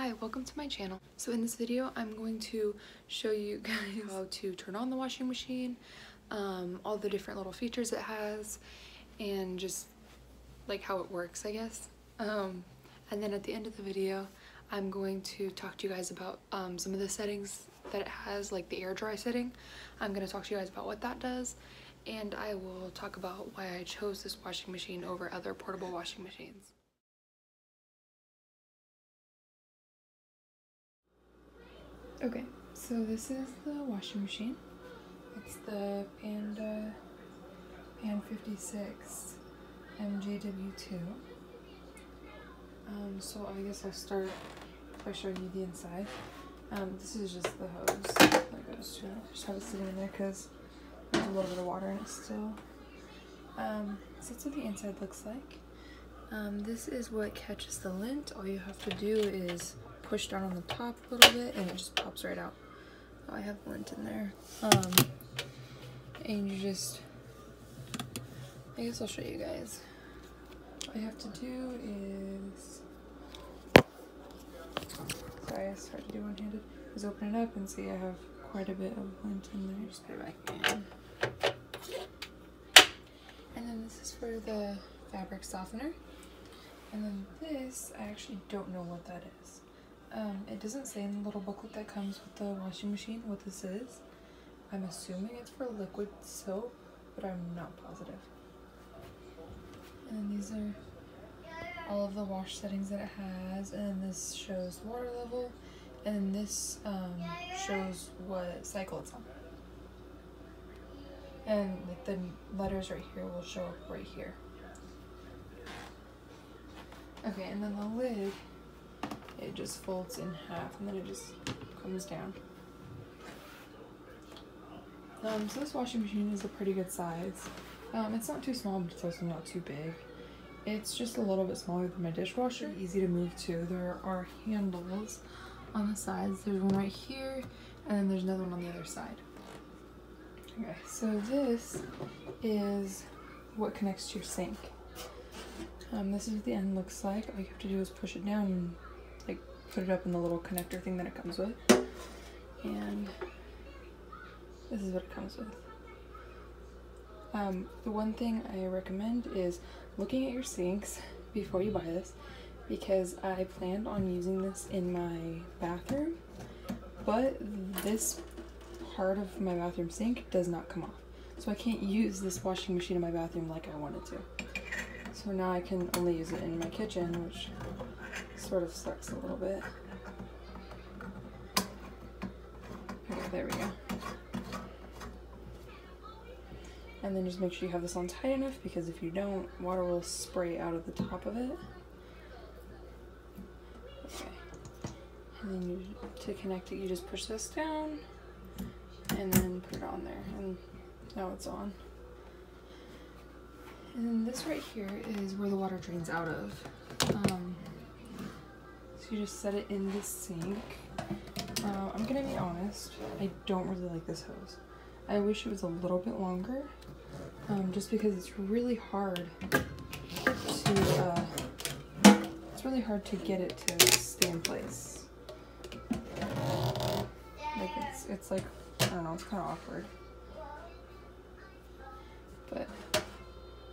Hi, welcome to my channel. So in this video, I'm going to show you guys how to turn on the washing machine, um, all the different little features it has, and just like how it works, I guess. Um, and then at the end of the video, I'm going to talk to you guys about um, some of the settings that it has, like the air dry setting. I'm going to talk to you guys about what that does, and I will talk about why I chose this washing machine over other portable washing machines. Okay, so this is the washing machine. It's the Panda Pan 56 MGW2. Um, so I guess I'll start by showing you the inside. Um, this is just the hose that goes to it. Just have it sitting in there because there's a little bit of water in it still. Um, so that's what the inside looks like. Um, this is what catches the lint. All you have to do is push down on the top a little bit and it just pops right out. Oh, I have lint in there. Um, and you just, I guess I'll show you guys. All I have to do is, sorry, hard to do one-handed, is open it up and see I have quite a bit of lint in there. Just put it back in. And then this is for the fabric softener. And then this, I actually don't know what that is. Um, it doesn't say in the little booklet that comes with the washing machine what this is. I'm assuming it's for liquid soap, but I'm not positive. And these are all of the wash settings that it has, and this shows water level, and this um, shows what cycle it's on. And like the letters right here will show up right here. Okay, and then the lid just folds in half and then it just comes down. Um, so this washing machine is a pretty good size. Um, it's not too small, but it's also not too big. It's just a little bit smaller than my dishwasher. Easy to move to. There are handles on the sides. There's one right here, and then there's another one on the other side. Okay, so this is what connects to your sink. Um, this is what the end looks like. All you have to do is push it down put it up in the little connector thing that it comes with. And this is what it comes with. Um, the one thing I recommend is looking at your sinks before you buy this because I planned on using this in my bathroom, but this part of my bathroom sink does not come off. So I can't use this washing machine in my bathroom like I wanted to. So now I can only use it in my kitchen, which sort of sucks a little bit. Okay, there we go. And then just make sure you have this on tight enough because if you don't, water will spray out of the top of it. Okay. And then you, to connect it, you just push this down and then put it on there. And now it's on. And this right here is where the water drains out of. Um, so you just set it in the sink. Uh, I'm gonna be honest, I don't really like this hose. I wish it was a little bit longer, um, just because it's really hard to, uh, it's really hard to get it to stay in place. Like it's, it's like, I don't know, it's kind of awkward. But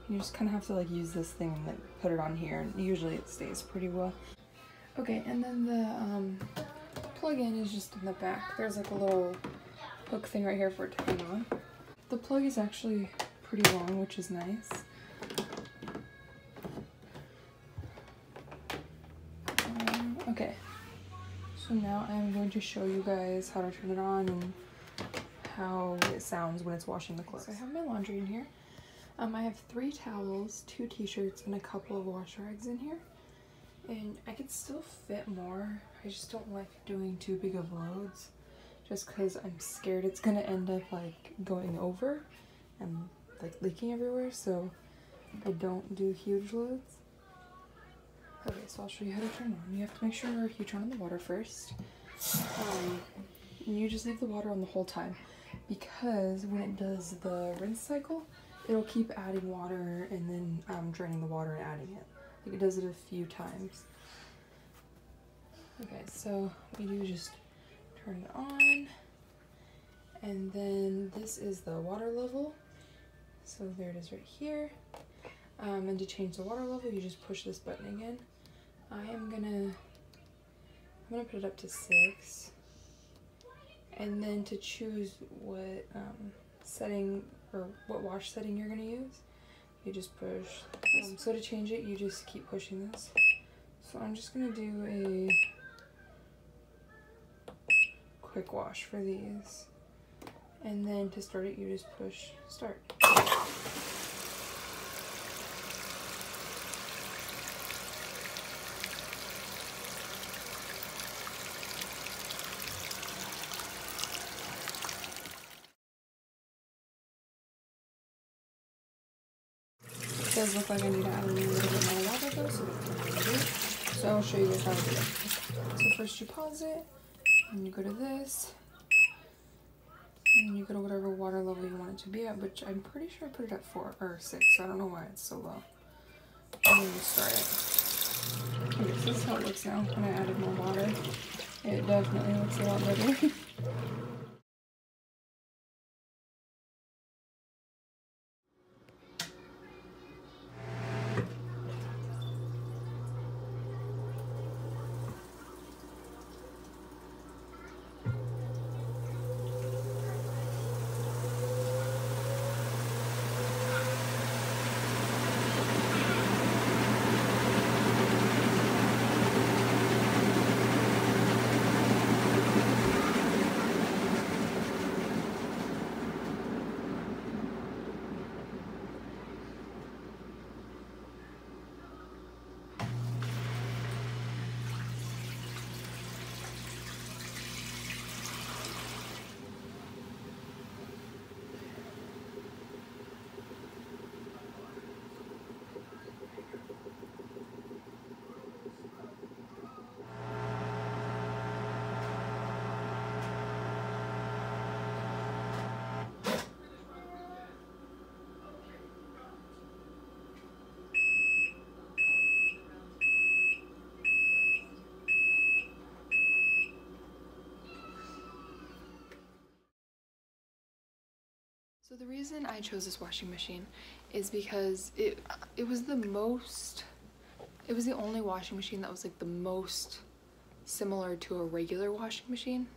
you just kind of have to like use this thing and like put it on here and usually it stays pretty well. Okay, and then the um, plug-in is just in the back. There's like a little hook thing right here for it to hang on. The plug is actually pretty long, which is nice. Um, okay, so now I'm going to show you guys how to turn it on and how it sounds when it's washing the clothes. So I have my laundry in here. Um, I have three towels, two t-shirts, and a couple of wash rags in here. And I could still fit more. I just don't like doing too big of loads just because I'm scared it's gonna end up like going over and like leaking everywhere so I don't do huge loads. Okay, so I'll show you how to turn on. You have to make sure you turn on the water first. Um, you just leave the water on the whole time because when it does the rinse cycle, it'll keep adding water and then um, draining the water and adding it. Like it does it a few times. Okay, so we do just turn it on. And then this is the water level. So there it is right here. Um, and to change the water level, you just push this button again. I am gonna, I'm gonna put it up to six. And then to choose what um, setting or what wash setting you're gonna use, you just push. Um, so to change it, you just keep pushing this. So I'm just gonna do a quick wash for these. And then to start it, you just push start. It does look like I need to add a little bit more water though, so, so I'll show you guys how to do it. So first you pause it, and you go to this, and you go to whatever water level you want it to be at, which I'm pretty sure I put it at four or six, so I don't know why it's so low. And then you start it. Okay, so this is how it looks now when I added more water. It definitely looks a lot better. The reason I chose this washing machine is because it it was the most it was the only washing machine that was like the most similar to a regular washing machine.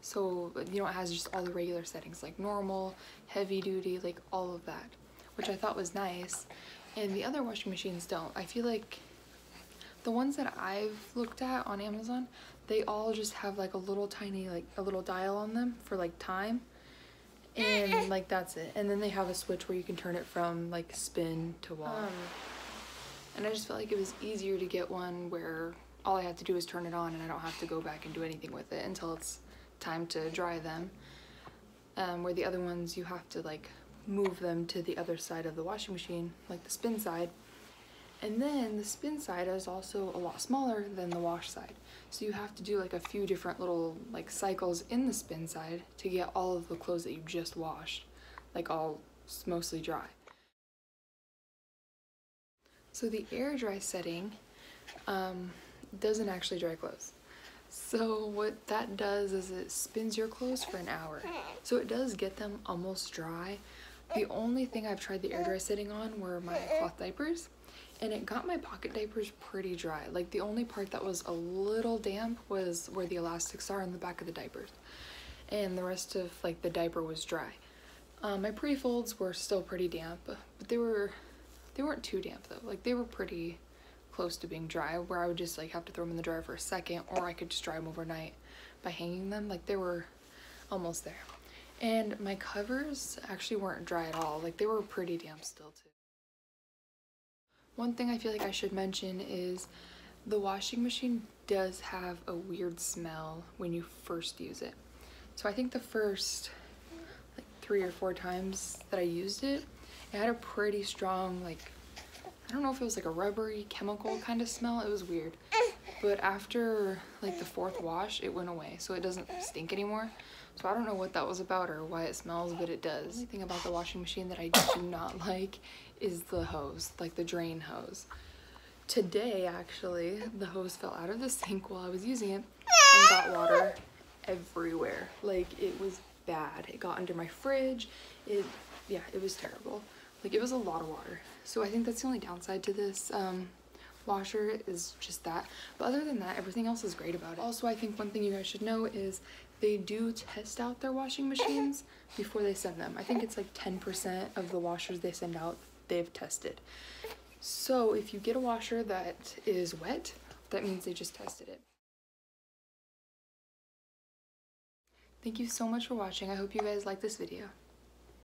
So, you know, it has just all the regular settings like normal, heavy duty, like all of that, which I thought was nice. And the other washing machines don't. I feel like the ones that I've looked at on Amazon, they all just have like a little tiny, like a little dial on them for like time and like that's it. And then they have a switch where you can turn it from like spin to wash um, and i just felt like it was easier to get one where all i have to do is turn it on and i don't have to go back and do anything with it until it's time to dry them. Um, where the other ones you have to like move them to the other side of the washing machine like the spin side and then the spin side is also a lot smaller than the wash side. So you have to do like a few different little like cycles in the spin side to get all of the clothes that you just washed, like all mostly dry. So the air dry setting um, doesn't actually dry clothes. So what that does is it spins your clothes for an hour. So it does get them almost dry. The only thing I've tried the air dry setting on were my cloth diapers and it got my pocket diapers pretty dry. Like the only part that was a little damp was where the elastics are in the back of the diapers. And the rest of like the diaper was dry. Um, my pre-folds were still pretty damp, but they were, they weren't too damp though. Like they were pretty close to being dry where I would just like have to throw them in the dryer for a second or I could just dry them overnight by hanging them. Like they were almost there. And my covers actually weren't dry at all. Like they were pretty damp still too. One thing I feel like I should mention is the washing machine does have a weird smell when you first use it. So I think the first like three or four times that I used it, it had a pretty strong like, I don't know if it was like a rubbery chemical kind of smell. It was weird. But after like the fourth wash, it went away. So it doesn't stink anymore. So I don't know what that was about or why it smells, but it does. The only thing about the washing machine that I do not like is the hose, like the drain hose. today actually the hose fell out of the sink while I was using it and got water everywhere. Like it was bad. It got under my fridge. It yeah it was terrible. Like it was a lot of water. So I think that's the only downside to this um, washer is just that. But other than that everything else is great about it. Also I think one thing you guys should know is they do test out their washing machines before they send them. I think it's like 10% of the washers they send out they've tested so if you get a washer that is wet that means they just tested it Thank you so much for watching. I hope you guys like this video.